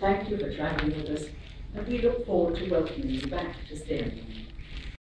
Thank you for travelling with us, and we look forward to welcoming you back to Stanley.